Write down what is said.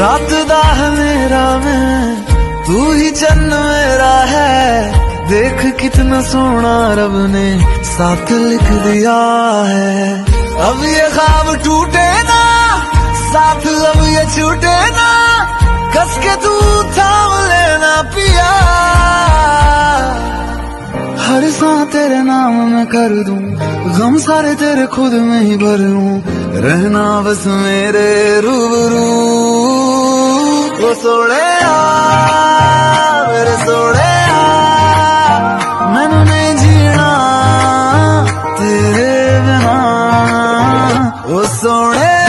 रात दा है मेरा मैं, तू ही चन्न मेरा है। देख कितना सोना रब ने साथ लिख दिया है। अब ये ख्वाब टूटे ना, साथ अब ये छूटे ना, कस के तू थाम लेना पिया। हर सा तेरे नाम में कर दूँ, गम सारे तेरे खुद में ही भर लूँ। रहना बस मेरे ਓ ਸੋਹਣਿਆ ਮੇਰੇ ਸੋਹਣਿਆ ਮੈਨੂੰ ਨਹੀਂ ਜੀਣਾ ਤੇਰੇ ਬਿਨਾ ਓ ਸੋਹਣਿਆ